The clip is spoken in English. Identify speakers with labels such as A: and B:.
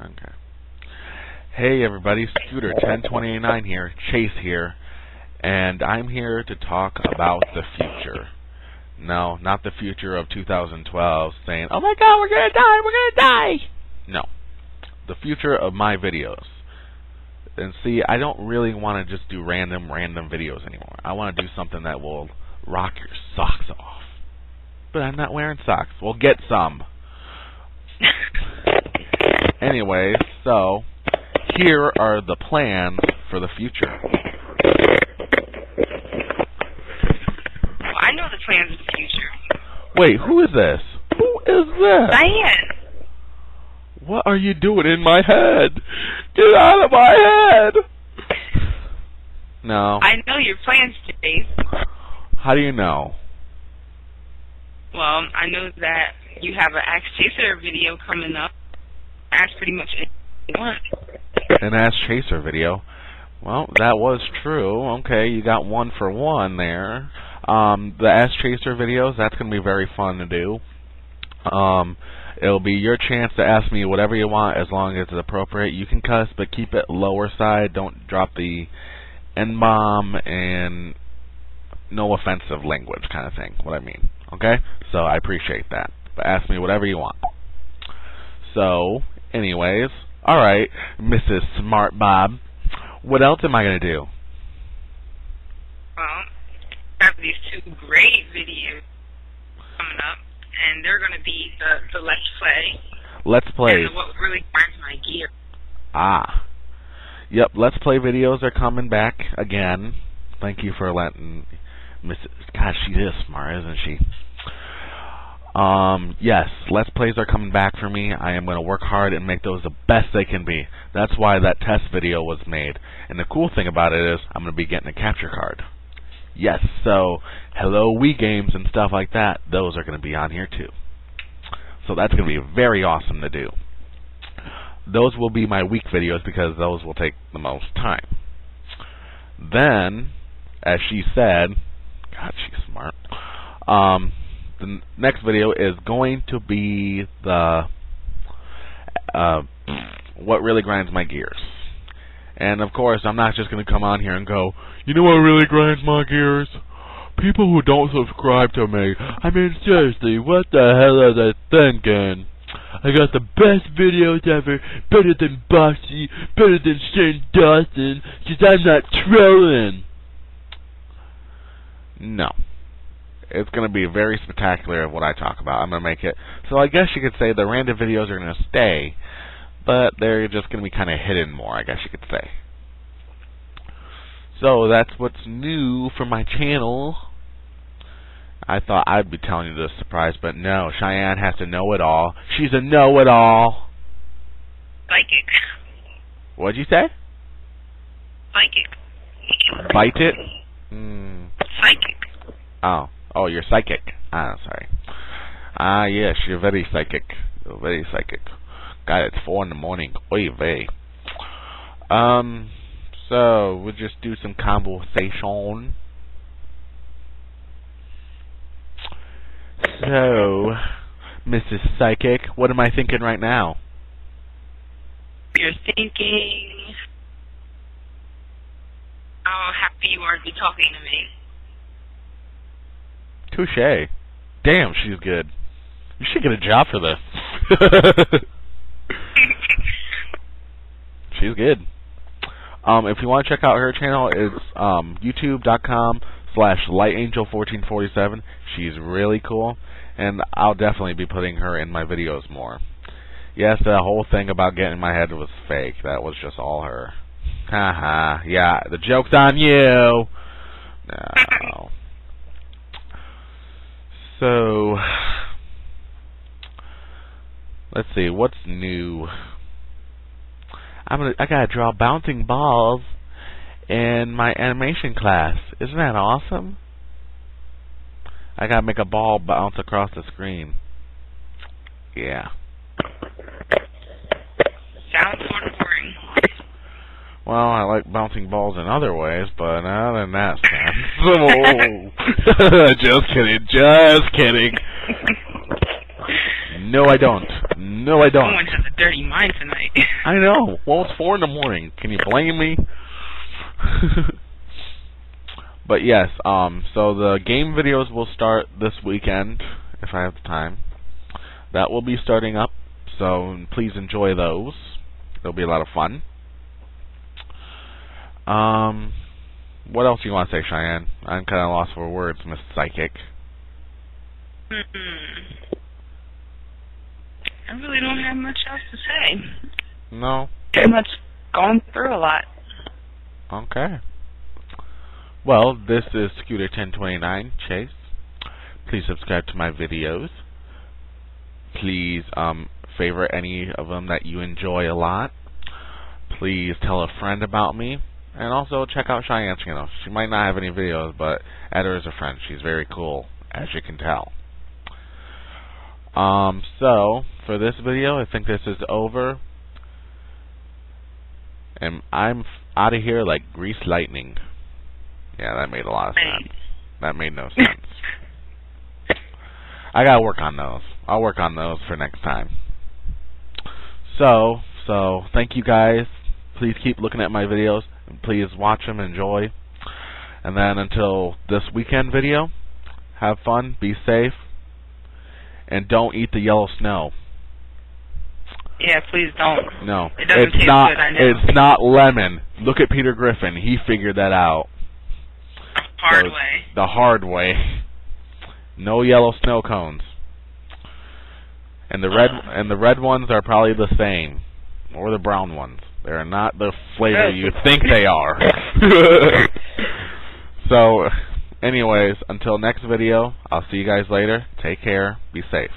A: Okay. Hey everybody, Scooter 1029 here, Chase here, and I'm here to talk about the future. No, not the future of 2012 saying, oh my god, we're gonna die, we're gonna die! No. The future of my videos. And see, I don't really want to just do random, random videos anymore. I want to do something that will rock your socks off. But I'm not wearing socks. Well, get some. Anyway, so here are the plans for the future.
B: I know the plans of the future.
A: Wait, who is this? Who is this?
B: Diane!
A: What are you doing in my head? Get out of my head! No.
B: I know your plans, Chase.
A: How do you know?
B: Well, I know that you have an Ask Chaser video coming up. That's pretty much it.
A: An Ask Chaser video. Well, that was true. Okay, you got one for one there. Um, the Ask Chaser videos, that's going to be very fun to do. Um, it'll be your chance to ask me whatever you want as long as it's appropriate. You can cuss, but keep it lower side. Don't drop the N-bomb and no offensive language kind of thing, what I mean. Okay? So I appreciate that. But ask me whatever you want. So, anyways, alright, Mrs. Smart Bob, what else am I going to do?
B: Well, I have these two great videos coming up, and they're going to be the, the Let's Play
A: Let's Play.
B: and what really grinds my gear.
A: Ah. Yep, Let's Play videos are coming back again. Thank you for letting Mrs. God, she is smart, isn't she? Um, yes, Let's Plays are coming back for me. I am going to work hard and make those the best they can be. That's why that test video was made. And the cool thing about it is I'm going to be getting a capture card. Yes, so hello Wii games and stuff like that, those are going to be on here too. So that's going to be very awesome to do. Those will be my week videos because those will take the most time. Then, as she said, God, she's smart. Um, the next video is going to be the uh, what really grinds my gears. And of course, I'm not just going to come on here and go, you know what really grinds my gears? People who don't subscribe to me. I mean, seriously, what the hell are they thinking? I got the best videos ever, better than Boxxy, better than Shane Dawson, because I'm not trolling. No. It's going to be very spectacular of what I talk about. I'm going to make it. So I guess you could say the random videos are going to stay, but they're just going to be kind of hidden more, I guess you could say. So that's what's new for my channel. I thought I'd be telling you this surprise, but no, Shyanne has to know it all. She's a know-it-all.
B: Psychic.
A: What'd you say?
B: Psychic.
A: Bite it? Hmm.
B: Psychic.
A: Oh. Oh, you're psychic. Ah, sorry. Ah, yes, you're very psychic. You're very psychic. God, it's four in the morning. Oy vey. Um, so, we'll just do some conversation. So, Mrs. Psychic, what am I thinking right now?
B: You're thinking how happy you are to be talking to me.
A: Touche. Damn, she's good. You should get a job for this. she's good. Um, if you want to check out her channel, it's um, youtube.com slash lightangel1447. She's really cool, and I'll definitely be putting her in my videos more. Yes, the whole thing about getting in my head was fake. That was just all her. Haha. yeah, the joke's on you. No. So, let's see, what's new? I'm gonna, I gotta draw bouncing balls in my animation class. Isn't that awesome? I gotta make a ball bounce across the screen. Yeah.
B: Sounds sort of boring.
A: Well, I like bouncing balls in other ways, but other than that, oh. just kidding, just kidding. No, I don't. No, I don't.
B: Someone has a dirty mind tonight.
A: I know. Well, it's four in the morning. Can you blame me? but yes, um, so the game videos will start this weekend if I have the time. That will be starting up, so please enjoy those. They'll be a lot of fun. Um, what else do you want to say, Shyanne? I'm kind of lost for words, Miss Psychic.
B: Mm-mm. I really don't have much else to say.
A: No.
B: Pretty much gone through a lot.
A: Okay. Well, this is Scooter 1029 Chase. Please subscribe to my videos. Please um, favorite any of them that you enjoy a lot. Please tell a friend about me. And also check out Shyanne's channel. She might not have any videos, but add her as a friend. She's very cool, as you can tell. Um, so, for this video, I think this is over. And I'm out of here like grease lightning. Yeah, that made a lot of sense. That made no sense. I gotta work on those. I'll work on those for next time. So, so thank you guys. Please keep looking at my videos. Please watch them, enjoy. And then until this weekend video, have fun, be safe, and don't eat the yellow snow.
B: Yeah, please don't.
A: No,
B: It
A: it's not.
B: good, I know.
A: It's not lemon. Look at Peter Griffin. He figured that out
B: Hard
A: So-
B: way.
A: the hard way. No yellow snow cones. And the red
B: Uh.
A: and the red ones are probably the same, or the brown ones. They're not the flavor you think they are. so, anyways, until next video, I'll see you guys later. Take care. Be safe.